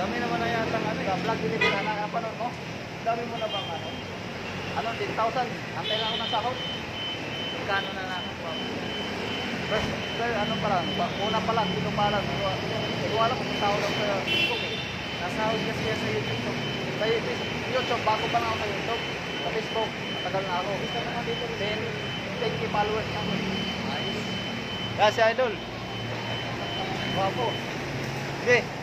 Ano, vlog din ito na nakapanood mo. Dami mo na bang ano? Ano, 10,000. Antay lang ako ng sahod. Magkano na lang po? First, sir, ano pa lang, una pa lang, dito pa lang. Hindi ko hindi ko alam kung sahod ako sa Facebook eh. Nasahod kasi sa YouTube. Sa YouTube, bago pa lang ako sa YouTube. Sa Facebook, matagal na ako. 10, 10k followers na ako. Ayos. Kaya si Idol. Wapo. Sige,